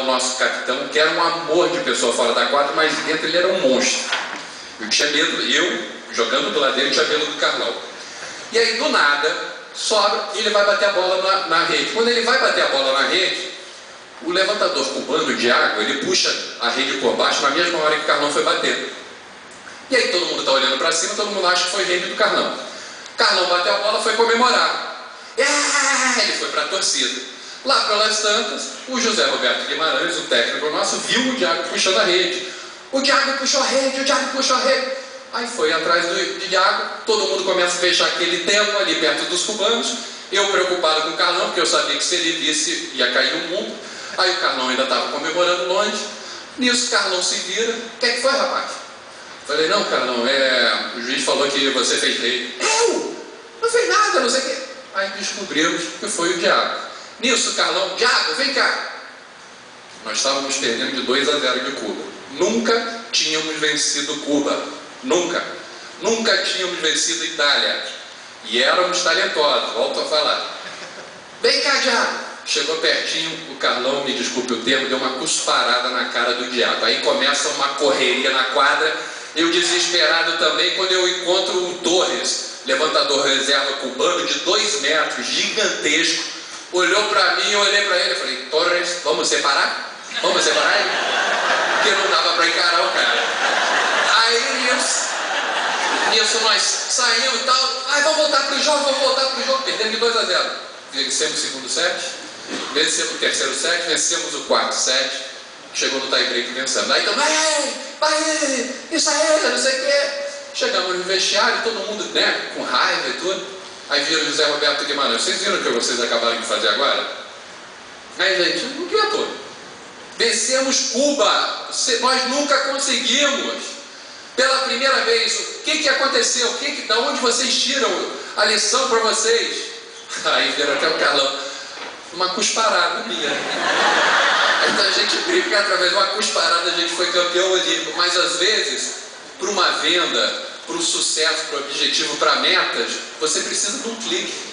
o nosso capitão, que era um amor de pessoa fora da quadra, mas dentro ele era um monstro. Eu tinha medo, eu, jogando do lado dele, tinha medo do Carlão. E aí, do nada, sobra e ele vai bater a bola na, na rede. Quando ele vai bater a bola na rede, o levantador cubano de água, ele puxa a rede por baixo na mesma hora que o Carlão foi bater. E aí todo mundo está olhando para cima, todo mundo acha que foi rede do Carlão. Carlão bateu a bola, foi comemorar. É, ele foi para a torcida. Lá pelas tantas, o José Roberto Guimarães, o técnico nosso, viu o Diago puxando a rede. O Diago puxou a rede, o Diago puxou a rede. Aí foi atrás do, Diago, todo mundo começa a fechar aquele tempo ali perto dos cubanos. Eu preocupado com o Carlão, porque eu sabia que se ele visse ia cair o mundo. Aí o Carlão ainda estava comemorando longe. Nisso o Carlão se vira. O que, é que foi, rapaz? Falei, não, Carlão, é... o juiz falou que você fez rei. Eu? Não fez nada, não sei o quê. Aí descobrimos que foi o Diago. Nisso, Carlão, Diago, vem cá. Nós estávamos perdendo de 2 a 0 de Cuba. Nunca tínhamos vencido Cuba. Nunca. Nunca tínhamos vencido Itália. E éramos talentosos, volto a falar. Vem cá, Diago. Chegou pertinho, o Carlão, me desculpe o termo, deu uma cusparada na cara do Diago. Aí começa uma correria na quadra. Eu desesperado também, quando eu encontro o Torres, levantador reserva cubano de 2 metros, gigantesco, olhou para mim, eu olhei para ele e falei, Torres, vamos separar? Vamos separar ele? Porque não dava para encarar o cara. Aí nisso, nisso nós saímos e tal, ai, vamos voltar pro jogo, vamos voltar pro jogo, perdemos de 2 a 0. Vencemos o segundo set, vencemos o terceiro set, vencemos o quarto set, chegou no tie break vencendo. Aí então, vai aí, vai aí, isso aí, não sei o quê. Chegamos no vestiário, todo mundo né, com raiva e tudo. Aí vira José Roberto Guimarães. Vocês viram o que vocês acabaram de fazer agora? Aí, gente, o que é todo? Vencemos Cuba. Nós nunca conseguimos. Pela primeira vez, o que, que aconteceu? O que, que da onde vocês tiram a lição para vocês? Aí vira até o Carlão. Uma cusparada minha. Então a gente brinca através de uma cusparada a gente foi campeão olímpico. Mas às vezes, para uma venda, para o sucesso, para o objetivo, para metas, você precisa de um clique.